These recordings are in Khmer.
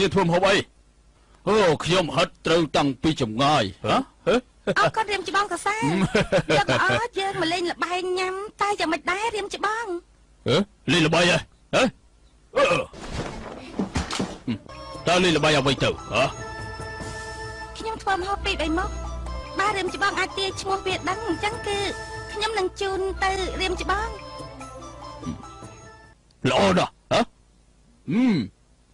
យតើនេះធ្វើម្ហូបអីអូខ្ញុំហិតត្រូវតាំងពីចម្ងាយហ៎ហេអរគុណរៀមច្បងកសាយកអត់យើងមកលេងលបែងញ៉ាំតែយ៉ាងមិនដែររៀមច្បងហេលេងល្បីហ៎ហេអឺតើលេងល្បីអ្វីទៅហ៎ខ្ញុំធ្វើម្ហូបពីបីមុខបើរៀមច្បងអាចទាយឈ្មោះវាដឹងអញ្ចឹងគឺខ្ញុំនឹងជូនទៅរៀមច្បងល្អណាស់ហ៎អឺ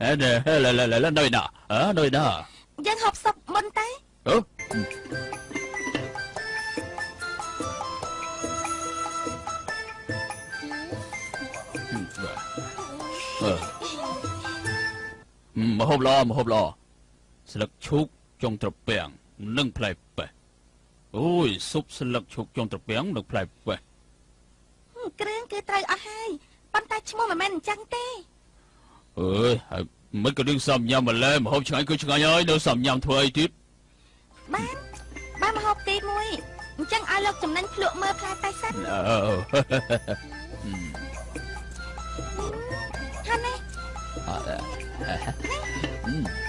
អេដេហេឡាឡាឡាឡាណយណាអើណយណាយើងហូបសុបមុនតែអឺអឺមហូបល្អមហូបល្អស្លឹកឈូកចុងត្រពាំងនិងផ្លែប៉េះអូយស៊ុបស្លឹកឈូកចុងត្រពាំងនិងផ្លែប៉េះគ្រឿងគឺត្រូវអស់ហើយប៉ុន្តែឈ្មោះមិនមែនអញ្ចឹងទេ អើយហើយមិនក៏នឹងសំញ៉ាំម្លែមហូបឆ្ងាញ់គឺឆ្ងាញ់ហើយនៅសំញ៉ាំធ្វើអីទៀតបានបានម្ហូបទី1អញ្ចឹងឲ្យលោកចំណេញភ្លក់មើលផ្លែតែសិនអឺហានេះតែ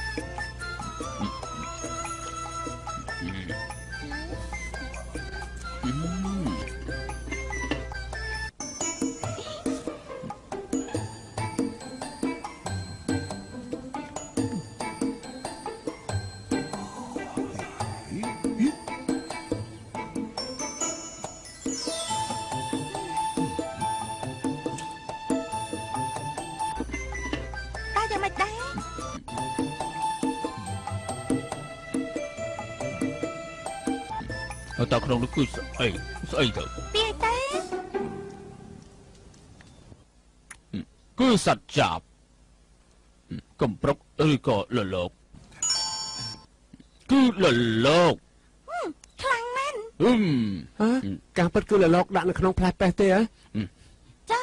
តើក្នុងនោះគឺស្អីស្អីទៅពីអីទេគឺសត្វចាបកំប្រុកឬក៏លលោកគឺលលោកខ្លាំងមែនអឹមហ៎ការពិតគឺលលោកដាក់នៅក្នុងផ្លែប៉េះទេហ៎ចា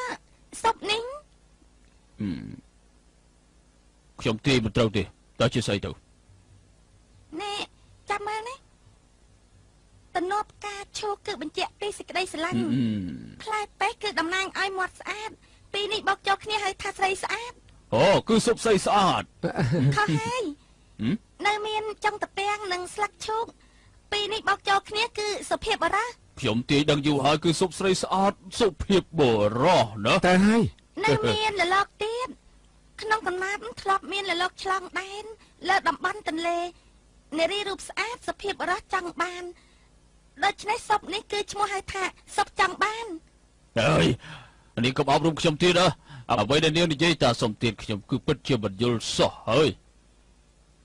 សុបនេះអឺខ្ញុំទាយមិនត្រូវទេតើជាស្អីទៅ នេះចាំមើលនេះ តំណប់ការឈោកគឺបញ្ជាក់ពីសេចក្តីស្រឡាញ់អឺផ្លែប៉េះគឺតំណាងឲ្យមាត់ស្អាត ពីរនេះបោកចូលគ្នាហៅថាស្រីស្អាតអូគឺសុបស្អីស្អាតខុសហើយហឹមនៅមានចុងតាពាំងនិងស្លឹកឈូកពីរនេះបោកចូលគ្នាគឺសុភាពបរោះខ្ញុំទាយដឹងយូរហើយគឺសុបស្រីស្អាតសុភាពបរោះណាតែហើយនៅមានលលកទៀតក្នុងកំណាប់ធ្លាប់មានលលកឆ្លងដែនលើតំបន់ទន្លេនារីរូបស្អាតសុភាពបរោះចង់បាន ដូច្នេះសុបនេះគឺឈ្មោះហៅថាសុបចង់បានអើយនេះកុំអប់រំខ្ញុំទៀតណាអ្វីដែលនាងនិយាយតាសុំទៀតខ្ញុំគឺពិតជាមិនយល់សោះហើយ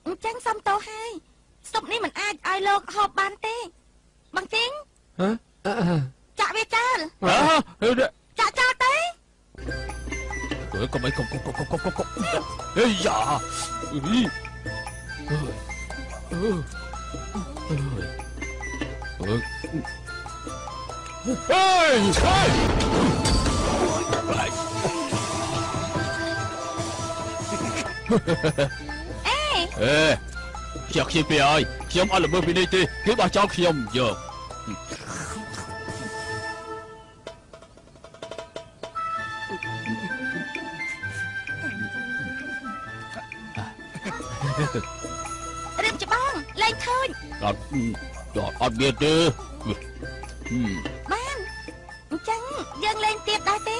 អញ្ចឹងសុំទោសហើយសុបនេះមិនអាចឲ្យលោកហូបបានទេបងជីងហ៎អឺអឺចាក់វាចោលអើហេចាក់ចោលទេអើកុំអីកុំកុំកុំកុំកុំកុំកុំហេយ៉ាអីអឺ អឺអឺអឺហេហេបាយអេអេជាខ្ញុំពីហើយខ្ញុំអត់ល្មើសពីនេះទេគឺបោះចោលខ្ញុំយករៀបច្បងលែងឃើញអត់ អត់អត់មានទេហឹមបានអញ្ចឹងយើងលេងទៀតដែរទេ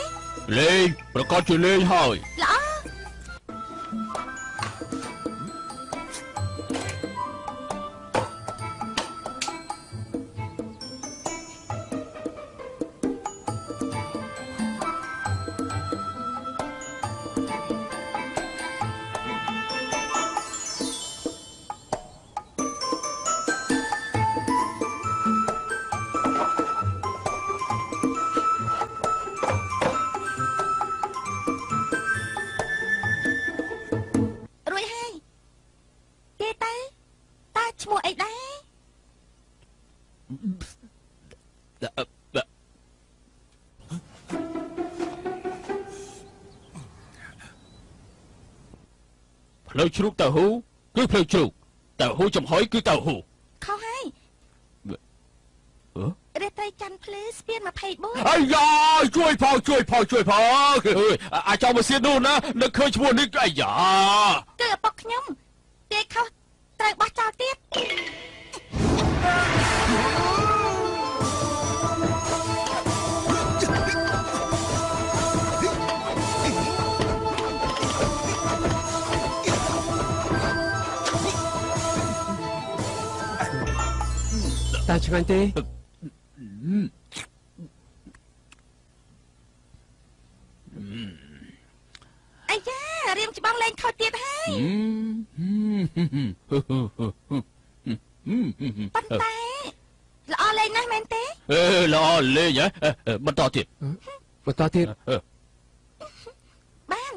លេងប្រកាសជាលេងហើយ ផ្លូវជ្រូកតៅហ៊ូគឺផ្លូវជ្រូកតៅហ៊ូចំហុយគឺតៅហ៊ូខុសហើយអឺរាត្រីច័ន្ទភ្លឺស្ពាន24អាយ៉ាជួយផងជួយផងជួយផងអើយអាចចង់មកសៀននោះណានឹកឃើញឈ្មោះនេះអាយ៉ា ឆ្ងាញ់ទេអាយ៉ារៀមច្បាំងលេងខុសទៀតហើយប៉ុន្តែល្អលេងណាស់មែនទេអេល្អលេងហ៎បន្តទៀតបន្តទៀតបាន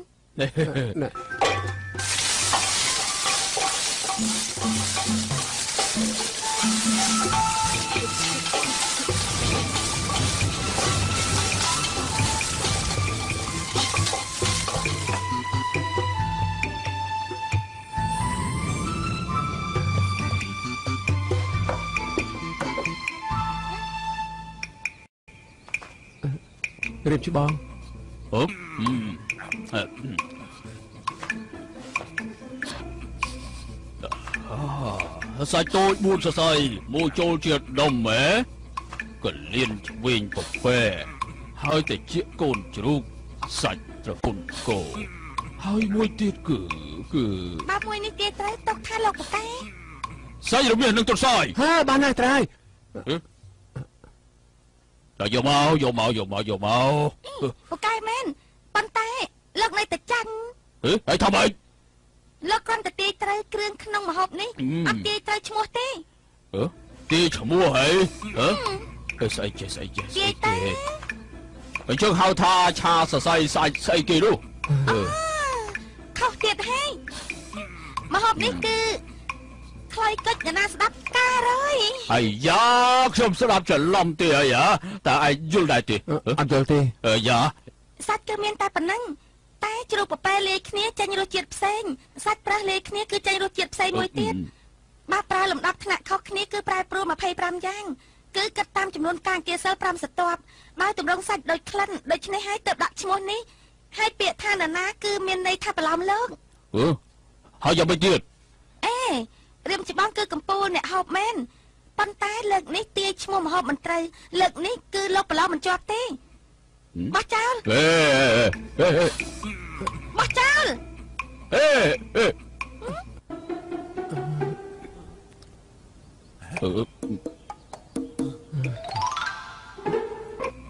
រៀបច្បងអូសាច់តូច4សរសៃមួយចូលជាដុំហ៎កលៀនឆ្វេងពពែហើយតែជាកូនជ្រូកសាច់ត្រពុនគោហើយមួយទៀតគឺគឺបើមួយនេះទាយត្រូវຕົកថាលោកប្រកែសាច់រមាសនិងទន្សាយហើបានហើយត្រៃ ដល់យកមកយកមកយកមកយកមកប្រកែមែនប៉ុន្តែលោកនៅតែចាញ់ហេហើយធ្វើម៉េចលោកគ្រាន់តែទាយត្រូវគ្រឿងក្នុងម្ហូបនេះអឺអត់ទាយត្រូវឈ្មោះទេអឺទីឈ្មោះហីហ៎ហើយស្អីចេះស្អីចេះស្ទាអីយទៅចេះអញ្ចឹងហៅថាឆាសរសៃសាច់ស្អីគេនោះអឺខុសទៀតហើយម្ហូបនេះគឺខ្លីកិច្ចអ្នកណាស្ដាប់កា រហើយអាយ៉ាខ្ញុំស្ដាប់ច្រឡំទេអីហ៎តើឯងយល់ដែរទេអត់យល់ទេអឺយ៉ាសាច់គឺមានតែប៉ុណ្ណឹងតែជ្រូកពពែលាយគ្នាចេញរសជាតិផ្សេងសាច់ប្រាស់លាយគ្នាគឺចេញរសជាតិផ្សេងមួយទៀតបើប្រើលំដាប់ថ្នាក់ខុសគ្នាគឺប្រែប្រួល25យ៉ាងគឺគិតតាមចំនួនការគាសិល5សតប់បើទម្រង់សាច់ដូចក្លិនដូច្នេះហើយទើបដាក់ឈ្មោះនេះហើយពាក្យថានរណាគឺមានន័យថាប្រឡំលោកអឺហើយយ៉ាងម៉េចទៀតអេ រៀមច្បាំងគឺកំពូលអ្នកហូបមែនប៉ុន្តែលើកនេះទាយឈ្មោះមហូបមិនត្រូវលើកនេះគឺលោកប្រឡំមិនជាប់ទេបោះចោលអេអេអេបោះចោលអេអេអឺ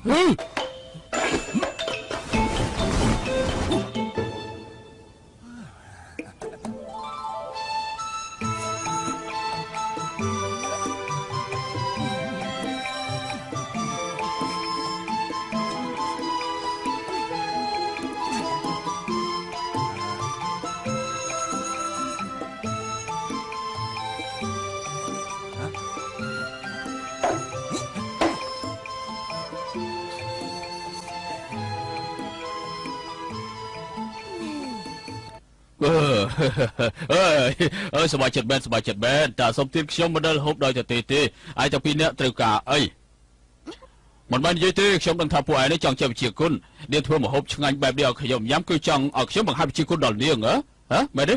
ហេ អឺអើយអើយសប្បាយចិត្តមែនសប្បាយចិត្តមែនតែសុំទៀតខ្ញុំមិនដែលហូបដោយតែទេទេឯទាំងពីរនាក់ត្រូវការអីមិនបាននិយាយទេខ្ញុំដឹងថាពួកឯងនេះចង់ជាវិជាគុណនាងធ្វើម្ហូបឆ្ងាញ់បែបនេះឲ្យខ្ញុំញ៉ាំគឺចង់ឲ្យខ្ញុំបង្ហាញវិជាគុណដល់នាងហ៎ហ៎មែនទេ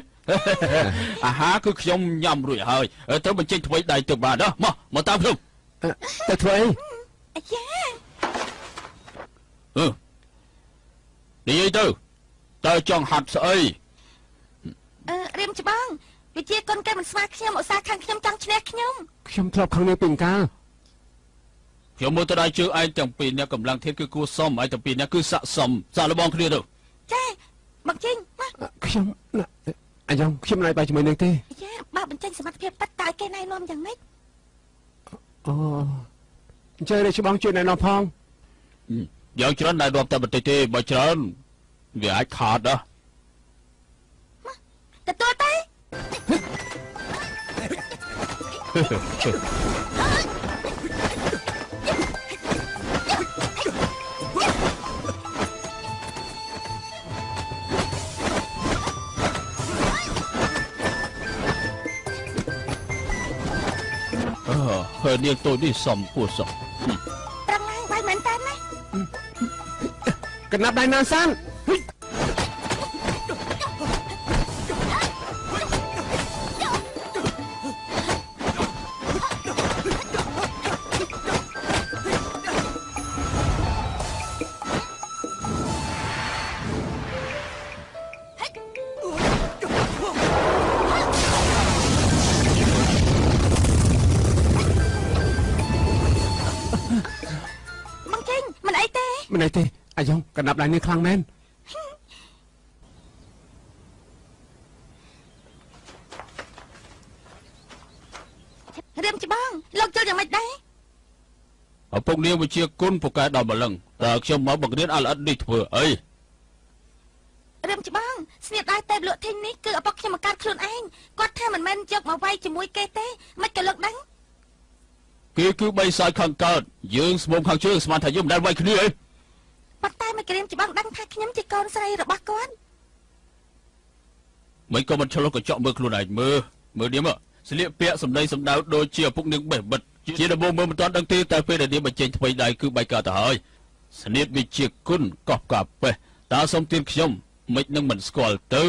អាហារគឺខ្ញុំញ៉ាំរួចហើយត្រូវបញ្ចេញថ្មីដៃទៅបានណាមកមកតាមខ្ញុំទៅធ្វើអីអាយ៉ាអឺនិយាយទៅតើចង់ហាត់ស្អី អឺរៀមច្បាំងវិជាគុណគេមិនស្មើខ្ញុំឧស្សាហ៍ខាងខ្ញុំចង់ឈ្នះខ្ញុំខ្ញុំធ្លាប់ខឹងនាងពីកាលខ្ញុំមើលទៅដៃជើងឯងទាំងពីរអ្នកកម្លាំងធាតគឺគួសមឯងទាំងពីរអ្នកគឺស័កសមសាកល្បងគ្នាទៅចាមកចេញមកខ្ញុំណាអាយ៉ងខ្ញុំណៃបាយជាមួយនាងទេអាយ៉ាបើបញ្ចេញសមត្ថភាពប៉ិតតើឲ្យគេណែនាំយ៉ាងម៉េចអូអញ្ចឹងរៀបច្បងជួយណែនាំផងយ៉ាងច្រើនណែនាំតែបន្តិចទេបើច្រើនវាអាចខាតណាទ Ketua tay Hờ điên tôi đi sầm của sầm. Trong hang bay mạnh tên đấy Cần nạp đại nan san. កណាប់ដៃនេះខ្លាំងមែនរៀមច្បងលោកយល់យ៉ាងម៉េចដែរឪពុកនាងវិជាគុណពូកែដល់ម្លឹងតើខ្ញុំមកបង្រៀនអលអិតនេះធ្វើអីរៀមច្បងស្នៀតដៃតែបលក់ធីងនេះគឺឪពុកខ្ញុំមកកាត់ខ្លួនឯងគាត់ថាមិនមែនយកមកវាយជាមួយគេទេមិនក៏លោកដឹងគេគឺបីសាយខាងកើតយើងស្មុំខាងជើងស្មានថាយើងមិនដែលវាយគ្នាអីប៉ុន្តែមិន ក៏រៀមច្បងដឹងថាខ្ញុំជាកូនស្រីរបស់គាត់មិនក៏មិនឆ្លុះកញ្ចក់មើលខ្លួនឯងមើលមើលនាងមកស្លៀកពាក់សម្ដីសម្ដៅដូចជាឪពុកនាងបេះបិទជាដំបូងមើលមិនទាន់ដឹងទេតែពេលដែលនាងបញ្ចេញថ្មីដៃគឺបែកកើតទៅហើយស្នៀតវិជាគុណកោះកាពេះតើសុំទានខ្ញុំមិននឹងមិនស្គាល់ទៅ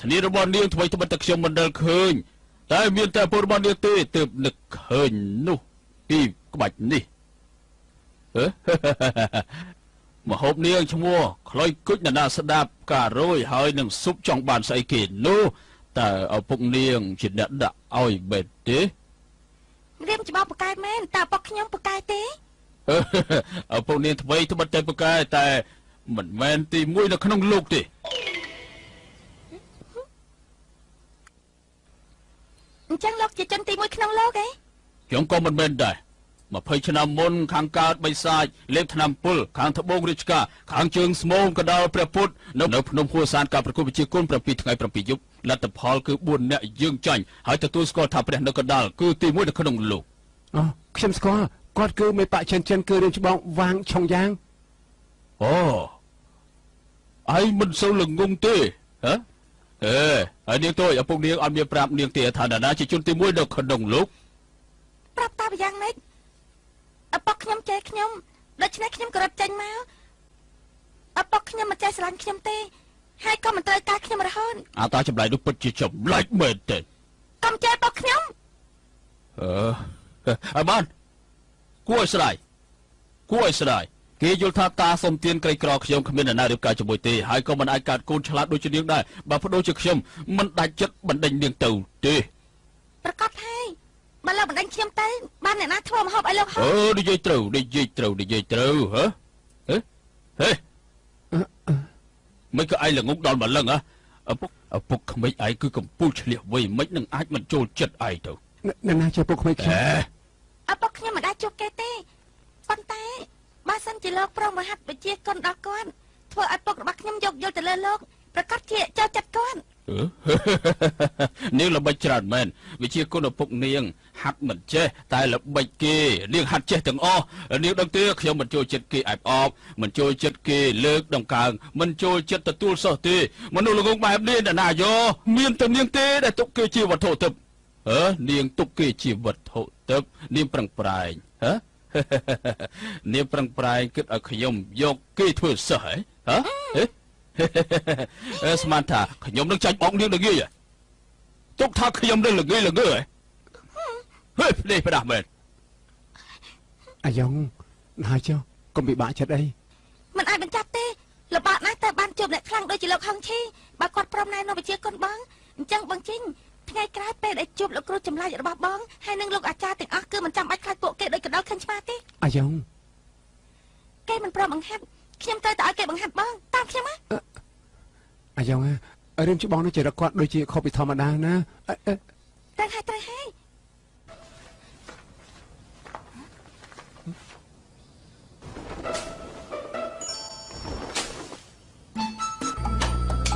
ស្នៀតរបស់នាងថ្មីត្បិតតែខ្ញុំមិនដែលឃើញតែមានតែពលរបស់នាងទេទើបនឹកឃើញនោះពីក្បាច់នេះអឺ មហូបនាងឈ្មោះខ្លុយគុជណានាស្ដាប់ការរយហើយនឹងស៊ុបចង់បានស្អីគេនោះតើឪពុកនាងជាអ្នកដាក់ឲ្យបេតទេរៀមច្បងពូកែមែនតើឪពុកខ្ញុំពូកែទេឪពុកនាងថ្មីត្បិតតែប្រកែតែមិនមែនទីមួយនៅក្នុងលោកទេអញ្ចឹងលោកជាជនទី1ក្នុងលោកឯងខ្ញុំក៏មិនមែនដែរ 20ឆ្នាំមុនខាងកើតបិសាចលេបថ្នាំពុលខាងត្បូងរាជការខាងជើងស្មងកណ្ដាលព្រះពុទ្ធនៅនៅភ្នំហួរសានការប្រគល់វិជាគុណ7ថ្ងៃ7យប់លទ្ធផលគឺ4នាក់យើងចាញ់ហើយទទួលស្គាល់ថាព្រះនៅកណ្ដាលគឺទីមួយនៅក្នុងលោកអូខ្ញុំស្គាល់គាត់គឺមេបកចិនចិនគឺរៀមច្បងវាងឆុងយ៉ាងអូអីមិនសូវល្ងងទេហ៎អេហើយនាងតូចឪពុកនាងអត់មានប្រាប់នាងទេថានរណាជាជនទីមួយនៅក្នុងលោកប្រាប់តាបយ៉ាងម៉េច ឪពុកខ្ញុំចេះខ្ញុំដូច្នេះខ្ញុំក៏រត់ចេញមកឪពុកខ្ញុំមិនចេះស្រឡាញ់ខ្ញុំទេហើយក៏មិនត្រូវការខ្ញុំរហូតអាតាចម្លែកនោះពិតជាចម្លែកមែនទេកុំចេះឪពុកខ្ញុំអឺហើយបានគួរឲ្យស្ដាយគួរឲ្យស្ដាយគេយល់ថាតាសុំទានក្រីក្រខ្ញុំគ្មាននរណារៀបការជាមួយទេហើយក៏មិនអាចកាត់កូនឆ្លាតដូចជានាងដែរបើបដូរជាខ្ញុំមិនដាច់ចិត្តបណ្ដេញនាងទៅទេប្រកាសហើយ បើលោកបណ្ដឹងខ្ញុំទៅបានអ្នកណាធ្វើមហូបឲ្យលោកហូអបឺនិយាយត្រូវនិយាយត្រូវនិយាយត្រូវហ៎ហេហេមិនក៏ឯងល្ងងដល់ម្លឹងហ៎ឪពុកឪពុកក្មេកឯងគឺកំពូលឆ្លៀសវៃមិននឹងអាចមិនចូលចិត្តឯងទៅអ្នកណាជាពុកក្មេងខ្ញុំហេឪពុកខ្ញុំមិនអាចជួបគេទេប៉ុន្តែបើសិនជាលោកប្រងមហាត់វិជាគុណដល់គាត់ធ្វើឲ្យពុករបស់ខ្ញុំយកយល់ទៅលើលោកប្រកាសជាចូលចិត្តគាត់អឺ នាងល្បិចច្រើនមែនវិជាគុណឪពុកនាង ហាត់មិនចេះតែល្បិចគេនាងហាត់ចេះទាំងអស់នាងដឹងទេខ្ញុំមិនចូលចិត្តគេអែបអបមិនចូលចិត្តគេលើកដង្កើងមិនចូលចិត្តទទួលសោះទេមនុស្សល្ងងបែបនេះអ្នកណាយោមានតែនាងទេដែលទុកគេជាវត្ថុទឹកអឺនាងទុកគេជាវត្ថុទឹកនាងប្រឹងប្រែងហ៎នាងប្រឹងប្រែងគិតឲ្យខ្ញុំយកគេធ្វើសិស្សហ៎ហ៎ហេ អេស្មានថាខ្ញុំនឹងចាច់បោកនាងល្ងាយហ៎ទុកថាខ្ញុំនឹងល្ងាយល្ងើហ៎ហេនេះផ្ដាស់មែនអាយ៉ងណាចុះកុំពិបាកចិត្តអីមិនអាចបញ្ចប់ទេលបាក់ណាស់តែបានជួបអ្នកខ្លាំងដូចជាលោកហងឈីបើគាត់ព្រមណែនាំវិជាគុណបងអញ្ចឹងបងជីងថ្ងៃក្រោយពេលដែលជួបលោកគ្រូចម្លាញ់របស់បងហើយនឹងលោកអាចារ្យទាំងអស់គឺមិនចាំបាច់ខ្លាចពួកគេដូចកណ្ដោឃើញឆ្មាទេអាយ៉ងគេមិនព្រមបង្ហាត់ ខ្ញុំត្រូវតែឲ្យគេបង្ហាត់បងតាមខ្ញុំណាអាយ៉ងអារៀមច្បងនេះជារកគាត់ដូចជាខុសពីធម្មតាណាអឺអឺត្រូវហើយត្រូវហើយ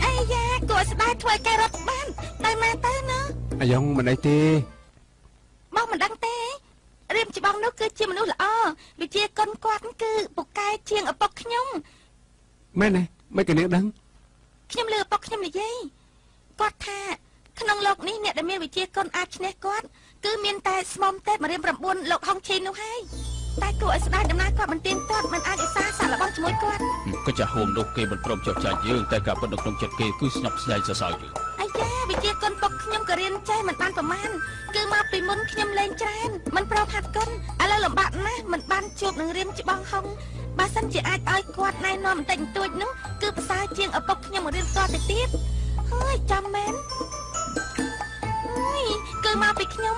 អាយ៉ាគួរស្ដាយធ្វើឲ្យគេរត់បានតែមកទៅណាអាយ៉ងមិនអីទេបងមិនដឹងទេ រៀមច្បងនោះគឺជាមនុស្សល្អវិជាគុណគាត់គឺពូកែជាងឪពុកខ្ញុំមែនទេមិនក៏នាងដឹងខ្ញុំលើឪពុកខ្ញុំនិយាយគាត់ថាក្នុងលោកនេះអ្នកដែលមានវិជាគុណអាចឈ្នះគាត់គឺមានតែស្មុំទេរៀម9លោកហុងឈីនោះហើយតែគួរឲ្យស្ដាយដំណើរគាត់មិនទៀងទាត់មិនអាចឯសាសាក់របស់ជាមួយគាត់ក៏ចាហូមនោះគេមិនព្រមចុះចាយយើងតែការពិតនៅក្នុងចិត្តគេគឺស្ញប់ស្ញែងសរសើរយើង អាយ៉ាវិជាគុណពុកខ្ញុំក៏រៀនចេះមិនបានប្រមាណគឺមកពីមុនខ្ញុំលេងច្រើនមិនប្រមហាត់គុណឥឡូវលំបាកណាស់មិនបានជួបនឹងរៀមច្បងហុងបើសិនជាអាចឲ្យគាត់ណែនាំបន្តិចបន្តួចនោះគឺប្រសើរជាងឪពុកខ្ញុំរៀនតទៅទៀតហើយចាំមែនហើយគឺមកពីខ្ញុំ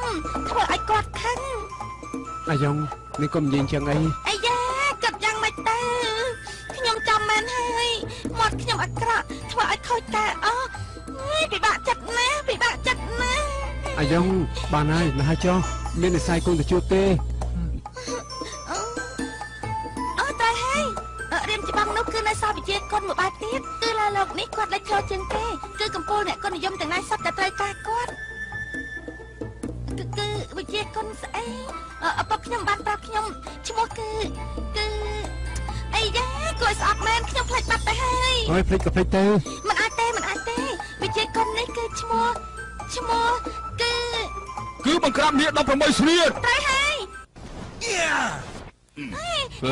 ធ្វើឲ្យគាត់ខឹងអាយ៉ងនេះកុំនិយាយចឹងអីអាយ៉ាគិតយ៉ាងម៉េចទៅខ្ញុំចាំមែនហើយមាត់ខ្ញុំអាក្រក់ធ្វើឲ្យខូចការអស់ហើ យពិបាកចិត្តណាស់ពិបាកចិត្តណាស់អាយ៉ងបានហើយណាស់ហើយចុះមាននិស័យគុំទៅជួបទេអូអូត្រូវហើយអឺរៀនច្បាំងនោះគឺនៅសាវិជាគុណមួយបែបទៀតគឺលើលោកនេះគាត់លេចធ្លោជាងគេគឺកំពូលអ្នកគុណនិយមទាំងឡាយសត្វតែត្រូវការគាត់គឺគឺវិជាគុណស្អីអឺឪពុកខ្ញុំបានប្រាប់ខ្ញុំឈ្មោះគឺគឺអីយ៉ាគួរឲ្យស្អប់មែនខ្ញុំភ្លេចបាត់ទៅហើយហើយភ្លេចក៏ភ្លេចទៅ វិជាគុណនេះគឺឈ្មោះឈ្មោះគឺគឺបង្ក្រាបនាគ18ស្នៀតត្រូវហើយ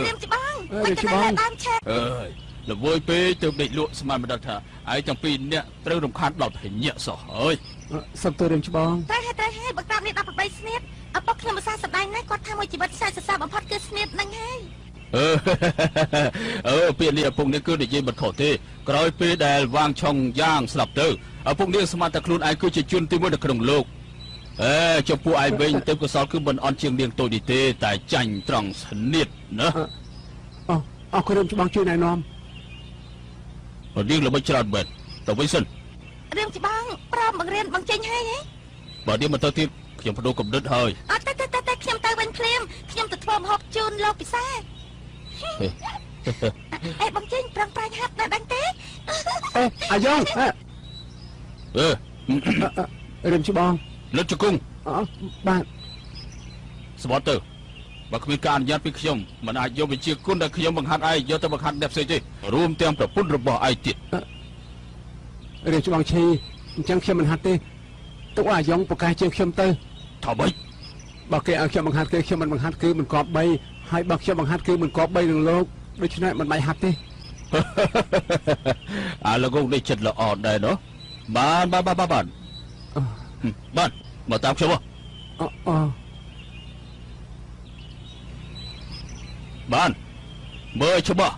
រៀមច្បាំងមិនទៅដើមឆេះអើយល្វើយពេកទៅដេកលក់ស្មានមិនដឹងថាឯងទាំងពីរនាក់ត្រូវរំខានដល់ភញាក់សោះអើយអឺសុំទៅរៀមច្បងត្រូវហើយត្រូវហើយបើក្រាបនេះ18ស្នៀតឪពុកខ្ញុំឧស្សាហ៍សម្ដែងណាស់គាត់ថាមួយជីវិតខ្សែសរសើរបំផុតគឺស្នៀតហ្នឹងហើយ អឺអឺពាក្យនេះឪពុកនេះគឺនិយាយមិនខុសទេក្រោយពេលដែលវាងឆុងយ៉ាងស្លាប់ទៅឪពុកនេះស្មានតែខ្លួនឯងគឺជាជនទីមួយនៅក្នុងលោកអេចំពោះឯងវិញទេពកោសលគឺមិនអន់ជាងនាងតូចនេះទេ តែចាញ់ត្រង់ស្នៀតណាអូអរគុណរៀមច្បងជួយណែនាំនាងល្បិចច្រើនមែនទៅវិញសិនរៀមច្បាំងព្រមបង្រៀនបង្ចេញហើយហ៎បើនាងមិនទៅទៀតខ្ញុំបដូរកំណត់ហើយអត់ទៅទៅទៅទៅខ្ញុំទៅវិញភ្លាមខ្ញុំទៅធ្វើម្ហូបជូនលោកពិសា អេបង្ចេញប្រឹងប្រែងហាត់នៅដឹងទេអេអាយ៉ងអេអឺអឺរៀមច្បងលិតជង្គង់អឺបាទស្បត់ទៅបើគ្មានការអនុញ្ញាតពីខ្ញុំមិនអាចយកវិជាគុណដែលខ្ញុំបង្ហាត់ឯងយកទៅបង្ហាត់អ្នកផ្សេងទេរួមទាំងប្រពន្ធរបស់ឯងទៀតរៀមច្បងឈីអញ្ចឹងខ្ញុំមិនហាត់ទេទុកឲ្យអាយ៉ងប្រកាសជាងខ្ញុំទៅថាម៉េច បើគេឲ្យខ្ញុំបង្ហាត់គេខ្ញុំមិនបង្ហាត់គឺមិនគប្បីហើយបើខ្ញុំបង្ហាត់គឺមិនគប្បីនឹងលោកដូច្នេះមិនបាច់ហាត់ទេអាលោកងនេះចិត្តល្អដែរណោះបានបានបានបានបានអឺហឹមបានមកតាមខ្ញុំមកអអឺបានមើលឲ្យច្បាស់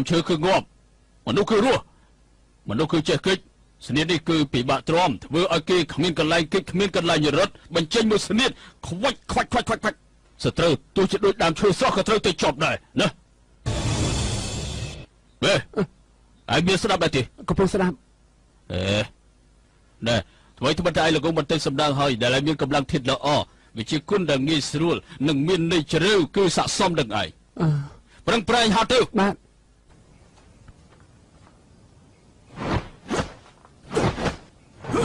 មឈើគឺងាប់មនុស្សគឺរស់មនុស្សគឺចេះកិច្ចស្នៀតនេះគឺពិបាកទ្រាំធ្វើឲ្យគេគ្មានកន្លែងកិច្ចគ្មានកន្លែងរត់បញ្ចេញមួយស្នៀតខ្វាច់ខ្វាច់ខ្វាច់ខ្វាច់ខ្វាច់សត្រូវទោះជាដូចដើមឈើស្រស់ក៏ត្រូវទៅចប់ដែរណាបេអើមានស្ដាប់ដែរទេកំពុងស្ដាប់អេណែថ្មីថ្មីតែឯងលោកបន្តិចសម្ដងហើយដែលឯងមានកម្លាំងធាតុល្អវាជាគុណដែលងាយស្រួលនិងមានន័យជ្រៅគឺស័កសមនឹងឯងអឺប្រឹងប្រែងហាត់ទៅបាទ ហេ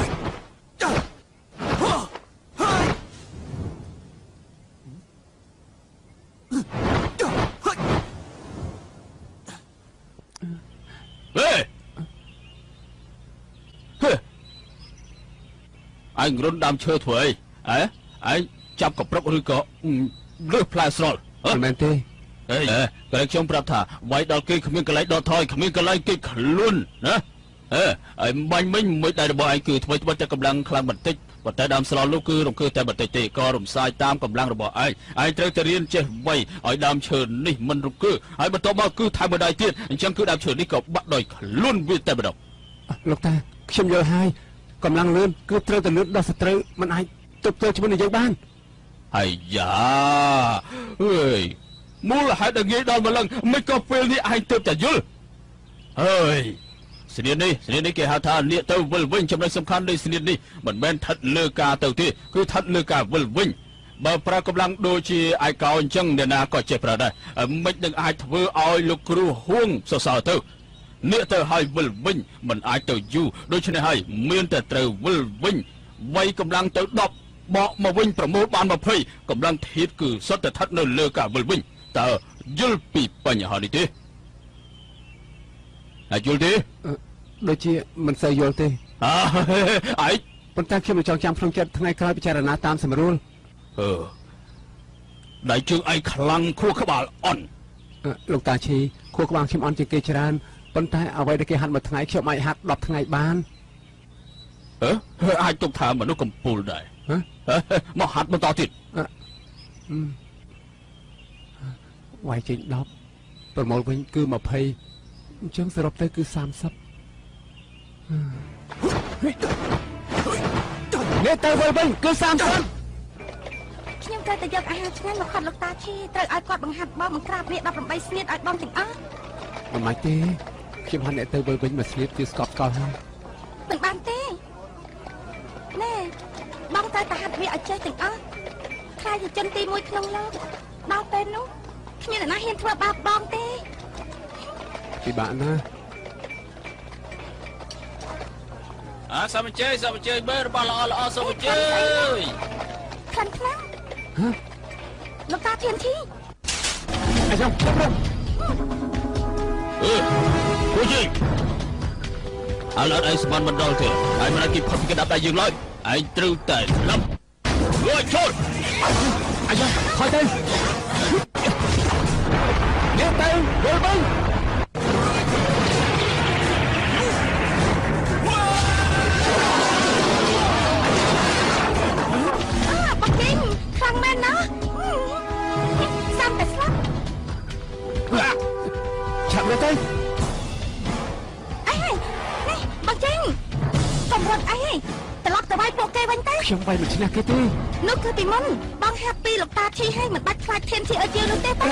ហេអញរុនដើមឈើធ្វើអីអេឯងចាប់កប្រុកឬក៏អឺរើសផ្លែស្រល់ហ៎មិនមែនទេអេកន្លែងខ្ញុំប្រាប់ថាវាយដល់គេគ្មានកន្លែងដកថយគ្មានកន្លែងគេខ្លួនណា អេហើយបាញ់មិញមិនដែររបស់ឯងគឺថ្មីថ្មីតែកម្លាំងខ្លាំងបន្តិចប៉ុន្តែដើមស្លលោកគឺរង្គើតែបន្តិចទេក៏រំសាយតាមកម្លាំងរបស់ឯងឯងត្រូវតែរៀនចេះវៃឲ្យដើមឈើនេះមិនរង្គើហើយបន្ទាប់មកគឺថែមបណ្ដៃទៀតអញ្ចឹងគឺដើមឈើនេះក៏បាក់ដោយខ្លួនវាតែម្ដងលោកតាខ្ញុំយល់ហើយកម្លាំងលឿនគឺត្រូវតែលឿនដល់សត្រូវมันអាចទប់ទល់ជាមួយនឹងយើងបានអាយ៉ាអើយមូលហេតុដែលងាយដល់ម្លឹងមិនក៏ពេលនេះឯងទើបតែយល់អើយ ស្នៀននេះស្នៀននេះគេហៅថានាគទៅវិលវិញចំណុចសំខាន់នៃស្នៀននេះមិនមែនស្ថិតលើការទៅទេគឺស្ថិតលើការវិលវិញបើប្រើកម្លាំងដូចជាឯកោអញ្ចឹងអ្នកណាក៏ចេះប្រើដែរមិននឹងអាចធ្វើឲ្យលោកគ្រូហួងសរសើរទៅនាគទៅឲ្យវិលវិញមិនអាចទៅយូរដូច្នេះហើយមានតែត្រូវវិលវិញវៃកម្លាំងទៅ10បកមកវិញប្រមូលបាន20កម្លាំងធាតគឺសុទ្ធតែស្ថិតនៅលើការវិលវិញតើយល់ពីបញ្ហានេះទេអាចយល់ទេអឺ ដូចជាមិនសូវយល់ទេអើឯងប៉ុន្តែខ្ញុំនឹងចងចាំក្នុងចិត្តថ្ងៃក្រោយពិចារណាតាមសម្រួលអឺដៃជើងឯងខ្លាំងខួរក្បាលអន់អឺលោកតាឈីខួរក្បាលខ្ញុំអន់ជាងគេច្រើនប៉ុន្តែអ្វីដែលគេហាត់មួយថ្ងៃខ្ញុំអាចហាត់10ថ្ងៃបានអឺអាចទុកថាមនុស្សកំពូលដែរហ៎មកហាត់បន្តទៀតវាយចេញ10ប្រមូលវិញគឺ20អញ្ចឹងសរុបទៅគឺ30 នេះទៅវិលវិញគឺ30ខ្ញុំត្រូវតែយកអាហារឆ្ងាញ់មកខាត់លោកតាឈីត្រូវឲ្យគាត់បង្ហាត់បងបង្ក្រាបវា18ស្នៀតឲ្យបងទាំងអស់មិនម៉េចទេខ្ញុំហាត់អ្នកទៅវិលវិញមកស្លៀតគឺស្កប់ស្កល់ហើយមិនបានទេណែបងត្រូវតែហាត់វាឲ្យចេះទាំងអស់ខ្លាចជាជនទី1ក្នុងលោកដល់ពេលនោះគ្មានអ្នកណាហ៊ានធ្វើបាបបងទេពិបាកណាស់ អើសាមជើយសាមជើយមើលរបស់ល្អល្អសាមជើយខ្លាំងខ្លាំងហ៎លោកតាធានឈីអាយ៉ាខ្ញុំរកអឺគូជិអើឡើយឯងស្មានមិនដល់ទេហើយមិនអាចគេផុតពីកណ្ដាប់ដៃយើងឡើយឯងត្រូវតែស្លាប់លួចឈុតអាយ៉ាថយទៅនេះទៅវិលវិ ខ្ញុំវាយមិនឈ្នះគេទេនោះគឺពីមុនបងហាត់ពីលោកតាឈីឲ្យមិនបាច់ខ្លាចធានឈីឲ្យជាងនោះទេតាន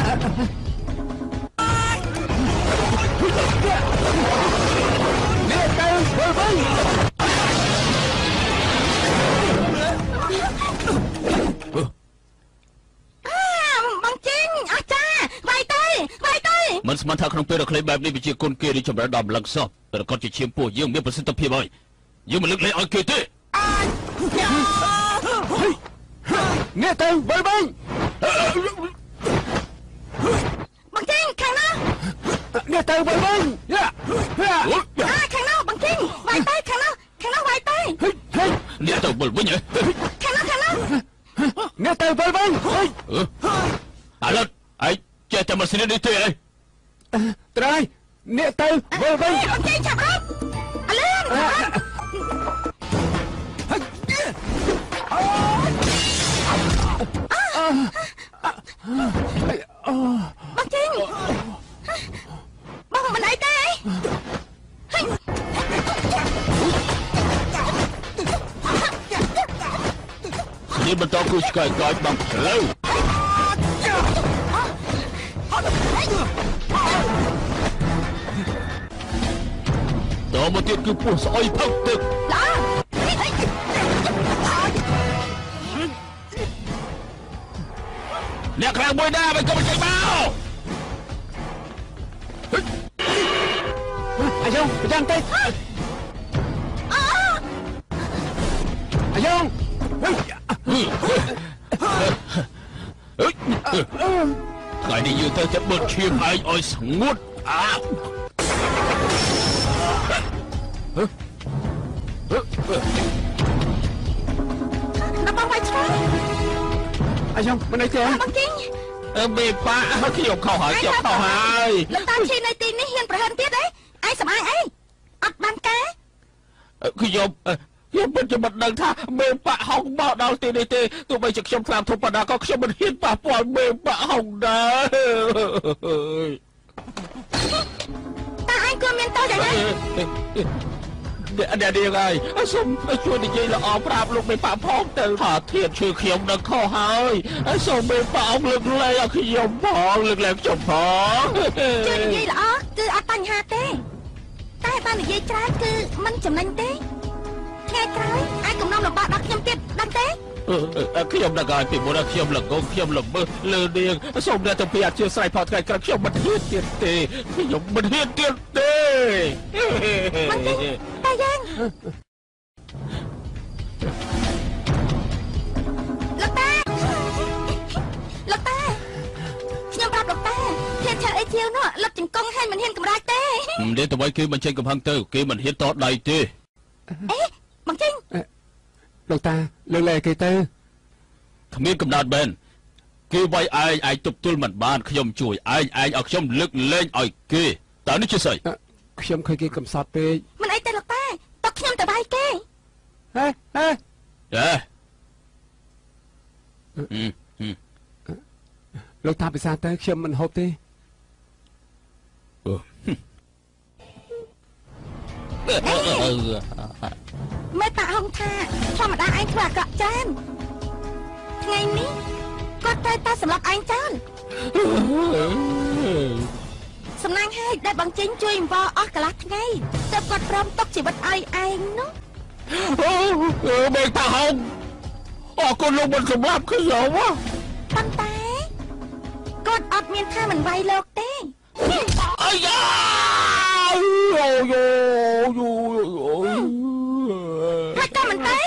េះទៅវិលវិញអាបងជីងអស្ចារ្យវាយទៅវាយទៅមិនស្មានថាក្នុងពេលដ៏ខ្លីបែបនេះវិជាគុណគេរីចម្រើនដល់ម្លឹងសោះតែគាត់ជាឈាមពោះយើងមានប្រសិទ្ធភាពហើយយើងមិនលើកលែងឲ្យគេទេ នេះទៅវិលវិញបងជីងខាងនោះនេះទៅវិលវិញយ៉ាអូយអាខាងនោះបងជីងវាយទៅខាងនោះខាងនោះវាយទៅហេហេនេះទៅវិលវិញហ៎ខាងនោះខាងនោះនេះទៅវិលវិញហេអឺឥឡូវឯងចេះតែមកស្នេះនេះទេអីត្រៃនេះទៅវិលវិញបងជីងចាប់អត់អលឿន បងជីងបងមិនអីទេហេស្នេះបន្តគឺឆ្កែកាយបងផ្លូវតមកទៀតគឺពោះស្អុយផឹកទឹកល្អ អ្នកខ្លាំងមួយណាមិនក៏មិនចេញមកអាយ៉ងប្រចាំតិចអាយ៉ងហេថ្ងៃនេះយើងត្រូវតែបត់ឈាមឯងឲ្យស្ងួតអាដល់បងវាយឆ្លើយអាយ៉ងមិនអីទេបងជីង អឺមេប៉ាខ្ញុំខុសហើយខ្ញុំខុសហើយលោកតាឈីនៅទីនេះហ៊ានប្រហែលទៀតអីឯងសម្អាងអីអត់បានការខ្ញុំខ្ញុំមិនជាមិនដឹងថាមេបាក់ហុងមកដល់ទីនេះទេទោះបីជាខ្ញុំខ្លាមធំប៉ុណ្ណាក៏ខ្ញុំមិនហ៊ានប៉ះពាល់មេបាក់ហុងដែរតាឯងគួរមានតោយ៉ាងណា អ្នកអ្នកនាងហើយសូមជួយនិយាយល្អប្រាប់លោកមេបាក់ផងទៅថាធៀបជួយខ្ញុំនឹងខុសហើយសូមមេបាក់អង្គលើកលែងឲ្យខ្ញុំផងលើកលែងខ្ញុំផងជួយនិយាយល្អគឺអត់បញ្ហាទេ តែបើនិយាយច្រើនគឺមិនចំណេញទេថ្ងៃក្រោយអាចកំណត់លំបាកដល់ខ្ញុំទៀតដឹងទេអឺ ខ្ញុំនឹងឲ្យពីមុនខ្ញុំល្ងងខ្ញុំល្មើសលើនាងសូមអ្នកទាំងពីរអធិស្ឋានផលថ្ងៃក្រោយខ្ញុំមិនហ៊ានទៀតទេខ្ញុំមិនហ៊ានទៀតទេមិនទេតែយ៉ាងលោកតាលោកតាខ្ញុំប្រាប់លោកតាធានឆៅអីជាវនោះលុតចង្គង់ឲ្យមិនហ៊ានកម្រាចទេនេះទៅវិញគេមិនចេញកំហឹងទៅគេមិនហ៊ានតដៃទេអេបងចេញ លោកតាលើកលែងគេទៅគ្មានកំណត់បែនគេវាយឯងឯងទប់ទល់មិនបានខ្ញុំជួយឯងឯងឲ្យខ្ញុំលើកលែងឲ្យគេតើនេះជាស្អីអឺខ្ញុំឃើញគេកំសត់ពេកមិនអីទេលោកតាតោះខ្ញុំទៅបាយគេហេហេអេហឹមហឹមលោកតាពិសាទៅខ្ញុំមិនហូបទេអឺ មេតាហុងថាធម្មតាឯងធ្វើអាក្រក់ច្រើនថ្ងៃនេះគាត់ត្រូវតែសម្លាប់ឯងចោលសំណាងហើយដែលបងចេញជួយអង្វរអស់កន្លះថ្ងៃទើបគាត់ព្រមទុកជីវិតឲ្យឯងនោះអូមេតាហុងអរគុណលោកមិនសម្លាប់ខ្ញុំហ៎ប៉ុន្តែគាត់អត់មានថាមិនវាយលោកទេអាយ៉ាយោយោយោយោហើយក៏មិនទេ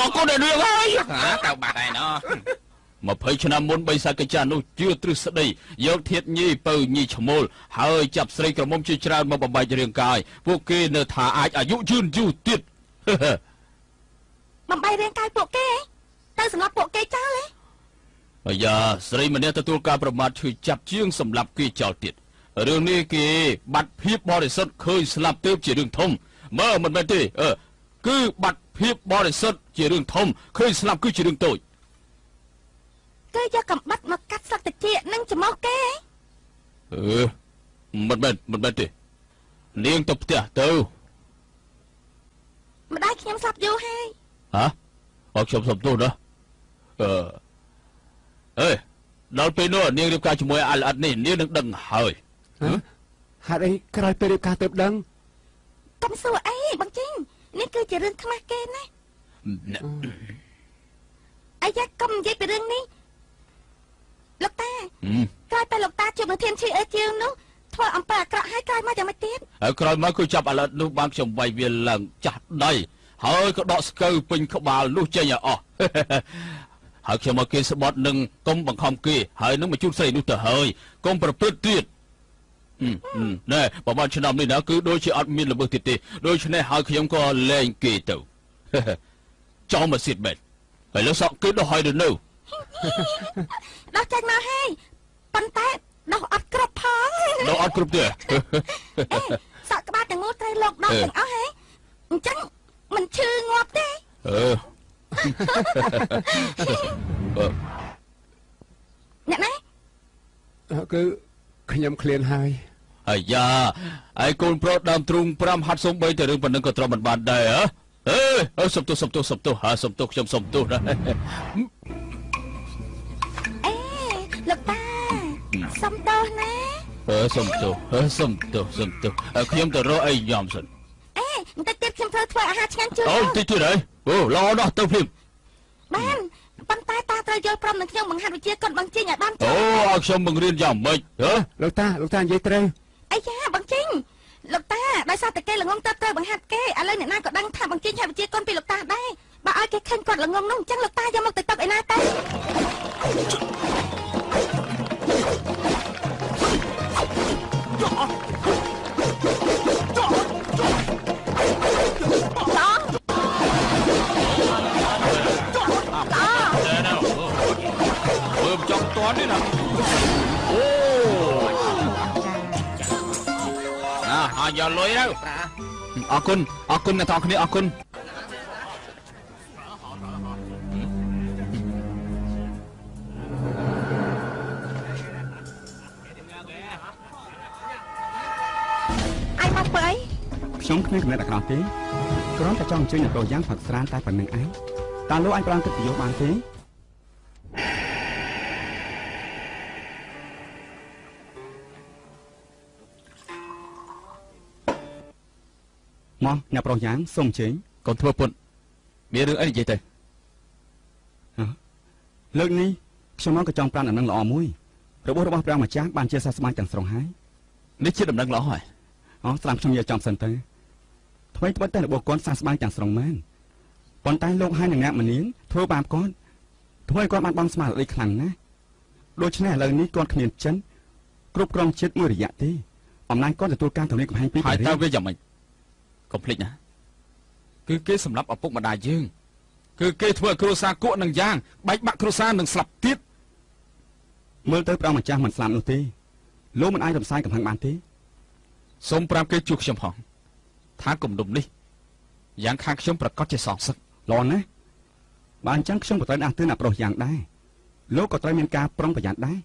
អរគុណអ្នកនាងហើយហ่าទៅបាត់ហើយណោះ20ឆ្នាំមុនបិសាចកិច្ចនោះជឿទ្រឹស្ដីយកធាតញីពៅញីឈ្មោលហើយចាប់ស្រីក្រមុំជាច្រើនមកបំបែករាងកាយពួកគេនៅថាអាចអាយុយឺនយូរទៀតបំបីរាងកាយពួកគេទៅសម្លាប់ពួកគេចោលហ៎អាយ៉ាស្រីម្នាក់ទទួលការប្រមាថឈឺចាប់ជាងសម្លាប់គេចោលទៀតរឿងនេះគេបាត់ភាពបរិសុទ្ធឃើញស្លាប់ទើបជារឿងធំមើលមិនមែនទេអឺគឺបាត់ ភាពបរិសុទ្ធជារឿងធំឃើញស្លាប់គឺជារឿងតូចគេយកកំបិតមកកាត់ស្លឹកត្រចៀកនិងច្រមុះគេហ៎អឺមិនមែនមិនមែនទេនាងទៅផ្ទះទៅម្ដាយខ្ញុំស្លាប់យូរហើយហ៎អរខ្ញុំសុំទោសណាអឺអេដល់ពេលនោះនាងរៀបការជាមួយអាល្អិតនេះនាងនឹងដឹងហើយហ៎ហេតុអីក្រោយពេលរៀបការទៅដឹងកុំសួរអីបងជីង នេះគឺជារឿងខ្មាស់គេណាណែអាយ៉ាកុំនិយាយពីរឿងនេះលោកតាហឹមក្រោយពេលលោកតាជួបនឹងធានឈីអីជាងនោះធ្វើអំពើអាក្រក់ឲ្យក្រោយមកយ៉ាងម៉េចទៀតហើយក្រោយមកគឺចាប់អាឡិតនោះបានខ្ញុំវាយវាឡើងចាស់ដៃហើយក៏ដកស្កូវពេញក្បាលនោះចេញឲ្យអស់ហើយខ្ញុំមកគេស្បត់នឹងកុំបង្ខំគេហើយនឹងមកជួបស្រីនោះទៅហើយកុំប្រព្រឹត្តទៀតហឹមហឹម ណែប្រហែលឆ្នាំនេះណាគឺដូចជាអត់មានល្មើសទៀតទេដូច្នេះហើយខ្ញុំក៏លែងគេទៅចោលមកសៀតបែបហើយលោកសក់គឺដោះហើយទៅនៅដោះចេញមកហើយប៉ុន្តែដោះអត់គ្រប់ផងដោះអត់គ្រប់ទេអេសក់ក្បាលទាំងមូលត្រូវលោកដោះទាំងអស់ហ៎អញ្ចឹងមិនឈឺងាប់ទេអឺអឺអ្នកណាអឺគឺខ្ញុំឃ្លានហើយ អាយ៉ាឯកូនប្រុសដើមទ្រូង5ហាត់សំបីតែរឿងប៉ុណ្ណឹងក៏ទ្រាំមិនបានដែរហ៎អេអើសុំទោសសុំទោសសុំទោសហាសុំទោសខ្ញុំសុំទោសណាអេលោកតាសុំទោសណាអើសុំទោសអើសុំទោសសុំទោសអើខ្ញុំទៅរកអីញ៉ាំសិនអេបន្តិចទៀតខ្ញុំធ្វើធ្វើអាហារឆ្ងាញ់ជូនអូទៅតិចទៀតហើយអូល្អណាស់ទៅភ្លាមបានប៉ុន្តែតាត្រូវយល់ព្រមនឹងខ្ញុំបង្ហាត់វិជ្ជាកូនបងជីងឲ្យបានអូចាស់ឲ្យខ្ញុំបង្រៀនយ៉ាងម៉េចហ៎លោកតាលោកតានិយាយត្រូវ អាយ៉ាបងជីងលោកតាដោយសារតែគេល្ងងទៅត្រូវបង្ហាត់គេឥឡូវអ្នកណាក៏ដឹងថាបងជីងហាត់វិជ្ជាកូនពីលោកតាដែរបើឲ្យគេឃើញគាត់ល្ងងនោះអញ្ចឹងលោកតាយកមកទៅទុកឯណាទៅតមើលចង់តន់នេះណា យកលុយទៅអរគុណអរគុណអ្នកទាំងគ្នាអរគុណអាយមកបើអីខ្ញុំគ្មានចំណេះអាក្រក់ទេគ្រាន់តែចង់អញ្ជើញអ្នកតោយ៉ាងផឹកស្រានតែប៉ុណ្្នឹងឯងតើលោកអាចប្រឹងទឹកយោបានទេ មកអ្នកប្រុសយ៉ាងសូមអញ្ជើញកូនធ្វើពុតមានរឿងអីនិយាយទៅលើកនេះខ្ញុំមកក៏ចង់ប្រានដំណឹងល្អមួយរបស់របស់ព្រះម្ចាស់បានជាសះស្បើយទាំងស្រុងហើយនេះជាដំណឹងល្អហើយអោះស្ដាប់ខ្ញុំនិយាយចំសិនទៅថ្មីត្បិតតែរបស់គាត់សះស្បើយទាំងស្រុងមែនប៉ុន្តែលោកហើយនឹងអ្នកមនាងធ្វើបាបគាត់ធ្វើឲ្យគាត់បានបងស្មារតីខ្លាំងណាស់ដូច្នេះឥឡូវនេះគាត់គ្មានចិនគ្រប់គ្រងជាតិមួយរយៈទេអំណាចគាត់ទទួលការទម្លាក់កំហែងពីហើយប៉ារីតើសវាយ៉ាងម៉េច កុំភ្លេចណាគឺគេសម្លាប់ឪពុកម្ដាយយើង គឺគេធ្វើឲ្យគ្រួសារគក់នឹងយ៉ាងបែកបាក់គ្រួសារនឹងស្លាប់ទៀតមើលទៅព្រះម្ចាស់មិនស្លាប់នោះទេលោកមិនអាចរំសាយកំហឹងបានទេសូមប្រាប់គេជួបខ្ញុំផងថាគំនុំនេះយ៉ាងខាងខ្ញុំប្រកាសជាសងសឹកល្អណាស់បើអញ្ចឹងខ្ញុំក៏ត្រូវដាស់តឿនអ្នកប្រុសយ៉ាងដែរលោកក៏ត្រូវមានការប្រុងប្រយ័ត្នដែរ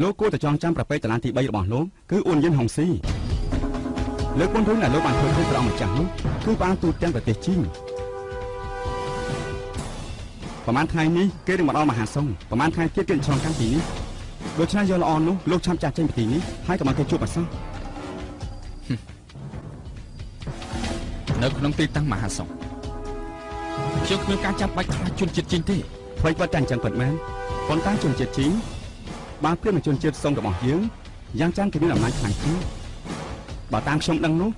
លោកគួរតែចងចាំប្រពៃតឡានទី3របស់លោកគឺអ៊ុនយិនហុងស៊ី លើកមុនរឿងដែលលោកបានធ្វើឃើញព្រះអង្គម្ចាស់នោះគឺបានទូតទាំងប្រទេសជីនប្រហែលថ្ងៃនេះគេនឹងមកដល់មហាសង្ឃប្រហែលថ្ងៃទៀតគេនឹងឆ្លងកាត់ទីនេះដូច្នេះយកល្អនោះលោកឆាប់ចាស់ចេញពីទីនេះហើយកុំឲ្យគេជួបអាសន្ននៅក្នុងទីតាំងមហាសង្ឃខ្ញុំគ្មានការចាំបាច់ខ្លាចជនជាតិជីនទេអ្វីក៏តែអញ្ចឹងពិតមែនប៉ុន្តែជនជាតិជីនបានព្រៀបនឹងជនជាតិសុងរបស់យើងយ៉ាងចាំគេមានអំណាចខ្លាំងជាង បើតាមខ្ញុំដឹងនោះ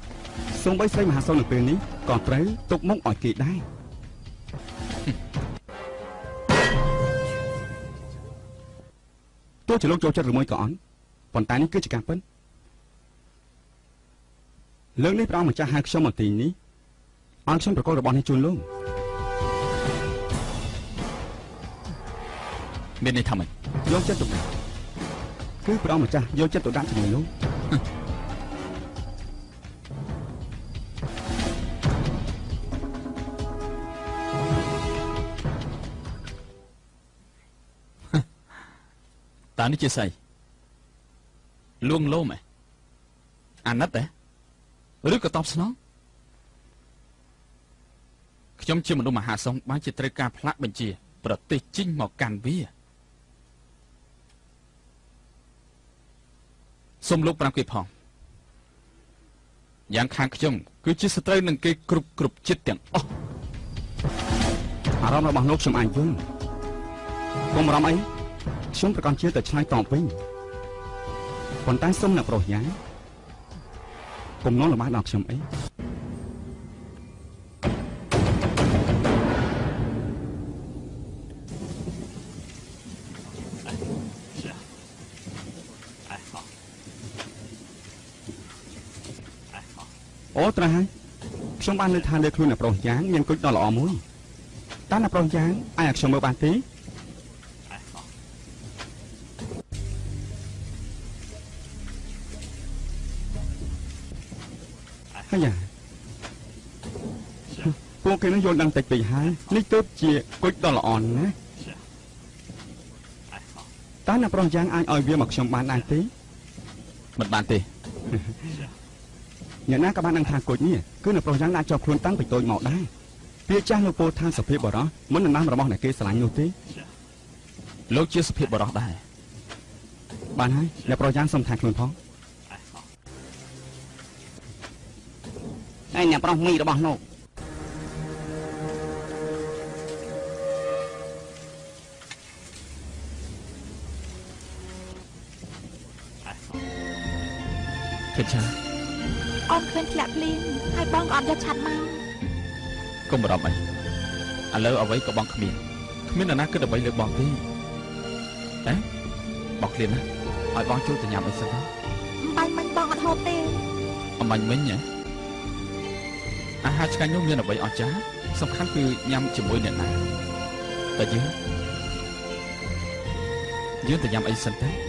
សូម្បីស្រីមហាសុងនៅពេលនេះក៏ត្រូវទុកមុខឲ្យគេដែរទោះជាលោកចូលចិត្តឬមួយក៏អត់ប៉ុន្តែនេះគឺជាការពិតលើកនេះព្រះអង្គម្ចាស់ហៅខ្ញុំមកទីនេះឲ្យខ្ញុំប្រកល់របស់នេះជូនលោកមានន័យថាម៉េចយកចិត្តទុកដាក់គឺព្រះអង្គម្ចាស់យកចិត្តទុកដាក់ជាមួយលោក តើនេះជាស្អីលួងលោមហ៎អាណិតហ៎ឬក៏តបស្នងខ្ញុំជាមនុស្សមហាសង្ឃបានជាត្រូវការផ្លាក់បញ្ជា ប្រទេសជីងមកកាន់វាសូមលោកប្រាប់គេផងយ៉ាងខាងខ្ញុំគឺជាសត្រូវនឹងគេគ្រប់គ្រប់ចិត្តទាំងអស់អារម្មណ៍របស់លោកខ្ញុំអាចយល់កុំអារម្មណ៍អី ខ្ញុំប្រកាន់ជាតែឆ្លើយតបវិញប៉ុន្តែសូមអ្នកប្រុសយ៉ាងកុំនន់ល្បាតដល់ខ្ញុំអីអូត្រាស់ហើយខ្ញុំបានលើកថាលើខ្លួនអ្នកប្រុសយ៉ាងមានគុជដ៏ល្អមួយតើអ្នកប្រុសយ៉ាងអាចឲ្យខ្ញុំមើលបានទេ ហើយយ៉ាពួកគេនឹងយល់ដឹងតិចពេកហើយនេះទើបជាគុជដ៏ល្អណាស់តើអ្នកប្រុសយ៉ាងអាចឲ្យវាមកខ្ញុំបានដែរទេមិនបានទេអ្នកណាក៏បានដឹងថាគុជនេះគឺនៅប្រុសយ៉ាងដាក់ជាប់ខ្លួនតាំងពីតូចមកដែរពាក្យចាស់លោកពោលថាសភាពបរោះមិនដំណាំរបស់អ្នកគេស្រឡាញ់នោះទេលោកជាសុភាពបរោះដែរបានហើយអ្នកប្រុសយ៉ាងសុំថាខ្លួនផង ហើយអ្នកប្រុសមីរបស់លោកឃើញចាអូនឃើញធ្លាក់ភ្លៀងហើយបងក៏អត់យកឆាត់មកកុំបារម្ភអីឥឡូវអ្វីក៏បងគ្មានគ្មាននរណាគិតអ្វីលើបងទេតែបងឃ្លានណាឲ្យបងចូលទៅញ៉ាំអីសិនទៅបាញ់មិញបងអត់ហូបទេអមាញ់មិញហ៎ អាហារឆ្ងាញ់នោះមានអ្វីអស្ចារ្យសំខាន់គឺញ៉ាំជាមួយអ្នកណាតែយើងយើងទៅញ៉ាំអីសិនទៅ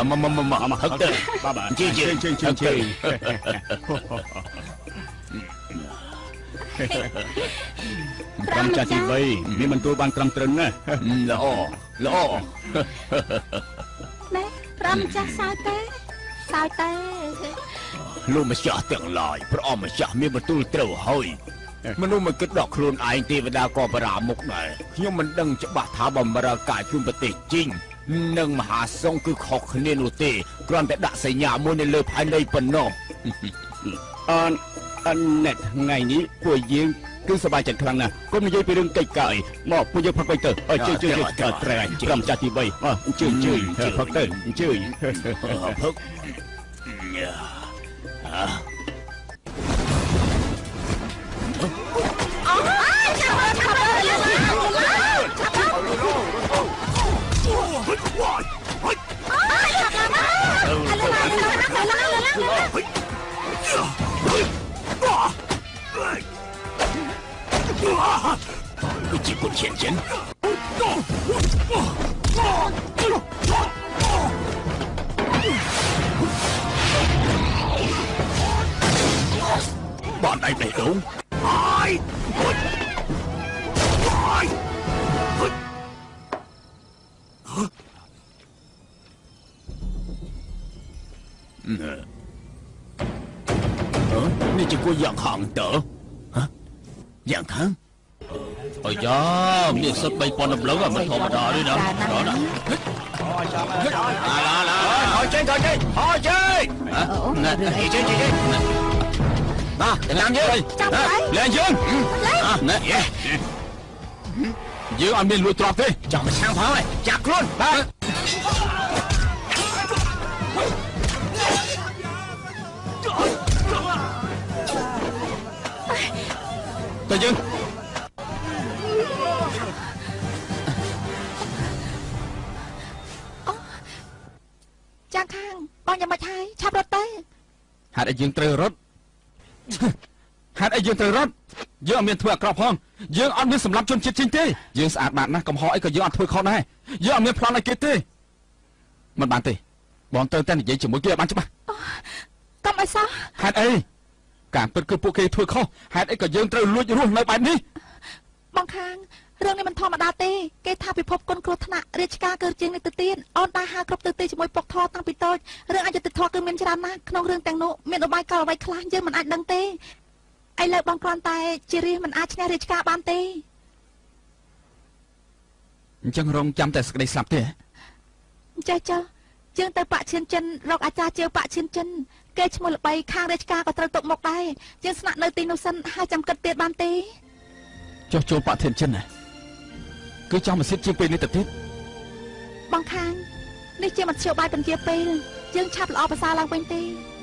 មមមមមកហឹកទៅបាទបាទជិះជិះជិះជិះជិះក្រុមចាស់ទី3មានបន្ទូលបានត្រឹមត្រូវណាស់ល្អល្អណែប្រាំម្ចាស់សើចទេសើចទេលោកម្ចាស់ទាំងឡាយព្រះអង្គម្ចាស់មានបន្ទូលត្រូវហើយមនុស្សមិនគិតដល់ខ្លួនឯងទេវតាក៏បរាមុខដែរខ្ញុំមិនដឹងច្បាស់ថាបំរើកាយជូនប្រទេសជីង និងមហាសង្ឃគឺខុសគ្នានោះទេគ្រាន់តែដាក់សញ្ញាមួយនៅលើផែនដីប៉ុណ្ណោះអនអនណែតថ្ងៃនេះពួកយើងគឺសប្បាយចិត្តខ្លាំងណាស់កុំនិយាយពីរឿងកិច្ចការអីមកពួកយើងផឹកទៅទៅអើជួយជួយជួយត្រូវក្រុមចាស់ទី3អើជួយជួយជួយផឹកទៅជួយភឹក chỉ còn thiện chiến Bọn anh này đúng យ៉ាងខាងតើហ៎យ៉ាងខាងអាយ៉ាមានសិត3000ដំឡឹងអាមិនធម្មតាទេណាដល់ណាអាឡាឡា thôi chơi thôi chơi thôi chơi ណែ chơi chơi chơi chơi ba làm gì ចាំហើយលែងយើងណែយើងអត់មានលួចទ្រព្យទេ chẳng mà sang pháo này chặt luôn ba តែយើងចាំខាងបងយ៉ាងមិនហើយឆាប់រត់ទៅហេតុអីយើងត្រូវរត់ហេតុអីយើងត្រូវរត់យើងអត់មានធ្វើអាក្រក់ផងយើងអត់មានសម្លាប់ជនជាតិចេញទេយើងស្អាតបាតណាស់កំហុសអីក៏យើងអត់ធ្វើខុសដែរយើងអត់មានប្លន់អីគេទេមិនបានទេបងត្រូវតែនិយាយជាមួយគេឲ្យបានច្បាស់កុំឲ្យសោះហេតុអី ការពិតគឺពួកគេធ្វើខុសហេតុអីក៏យើងត្រូវលួចរស់នៅបែបនេះបងខាងរឿងនេះមិនធម្មតាទេគេថាពិភពគុណគ្រោះថ្នាក់រាជការកើជាងនេះទៅទៀតអូនបានហៅគ្រប់ទៅទីជាមួយពុកធរតាំងពីតូចរឿងអយុត្តិធម៌គឺមានច្រើនណាស់ក្នុងរឿងទាំងនោះមានឧបាយកលអ្វីខ្លះយើងមិនអាចដឹងទេឥឡូវបងគ្រាន់តែជារាជមិនអាចឈ្នះរាជការបានទេអញ្ចឹងរងចាំតែសេចក្តីស្លាប់ទេហ៎ចេះចុះយើងទៅបាក់ឈៀនចិនរកអាចារ្យជាវបាក់ឈៀនចិន គេឈ្មោះល្បីខាងរាជការក៏ត្រូវຕົកមុខដែរយើងស្នាក់នៅទីនោះសិនហើយចាំគិតទៀតបានទេចុះចូលបឋិនចិនណាគឺចង់មកសិទ្ធជាងពេលនេះទៅទៀតបងខាងនេះជាមធ្យោបាយបញ្ជាពេលយើងឆាប់ល្អប្រសើរឡើងវិញទេ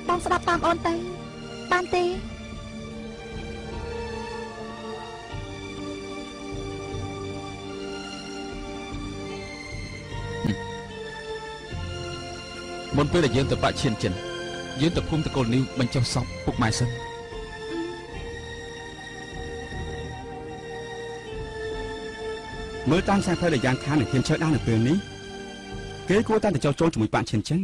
បងស្ដាប់តាមអូនទៅបានទេមុនពេលដែលយើងទៅបាក់ឈៀនចិន យើងទៅភូមិតកូលនីវបញ្ចុះសពពុកម៉ែសិនមើលតាមខ្សែផ្លូវដែលយ៉ាងខាងនឹងធានឈើដល់នៅពេលនេះគេគួរតែទៅចោលចូលជាមួយបាក់ឈិនចិន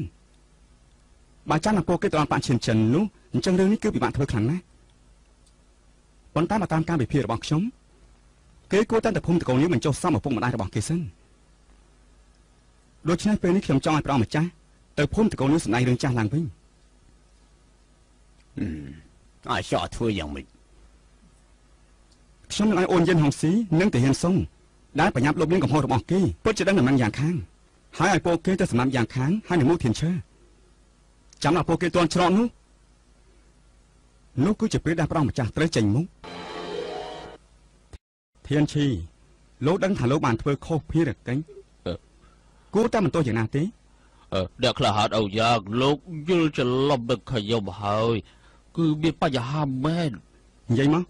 បើចាំដល់ពួកគេទៅអនបាក់ឈិនចិននោះអញ្ចឹងរឿងនេះគឺពិបាកធ្វើខ្លាំងណាស់ប៉ុន្តែមកតាមការវិភាគរបស់ខ្ញុំគេគួរតែទៅភូមិតកូននេះមិនចុះសមឪពុកម្ដាយរបស់គេសិនដូច្នេះពេលនេះខ្ញុំចង់ឲ្យព្រះអង្គម្ចាស់ទៅភូមិតកូននេះសម្ដែងរឿងចាស់ឡើងវិញ អាចោធ្វើយ៉ាងម៉េចខ្ញុំនឹងឲ្យអូនយិនហុងស៊ីនិងតាហ៊ានសុងដែលបញ្ញាប់លុបលាងកំហុសរបស់គេពិតជាដឹងដំណឹងយ៉ាងខាងហើយឲ្យពួកគេទៅសម្រាប់យ៉ាងខាងហើយនឹងមកធានឈើចាំដល់ពួកគេទាន់ច្រកនោះនោះគឺជាពេលដែលព្រះអង្គម្ចាស់ត្រូវចេញមុខធានឈីលោកដឹងថាលោកបានធ្វើខុសភារកិច្ចគួរតែមិនទោសយ៉ាងណាទេអឺអ្នកខ្លះហត់អូយ៉ាងលោកយល់ច្រឡំនឹងខ្ញុំហើយ គឺមានបញ្ហាមែននិយាយមក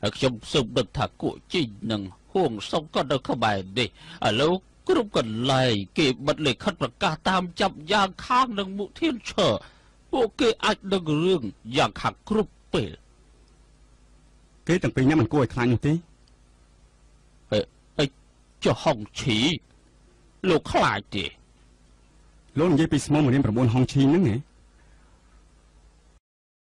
ហើយខ្ញុំសឹកដឹងថាគួជីងនិងហួងសុកក៏នៅក្បែរនេះឥឡូវគ្រប់កន្លែងគេបិទលិខិតប្រកាសតាមចាប់យ៉ាងខាងនឹងមុខធានឈើពួកគេអាចដឹងរឿងយ៉ាងខាងគ្រប់ពេលគេទាំងពីរនាក់មិនគួរឲ្យខ្លាចនោះទេចុះហុងឈីលោកខ្លាចទេលោកនិយាយពីស្មោះមួយរៀន9ហុងឈីហ្នឹងហ៎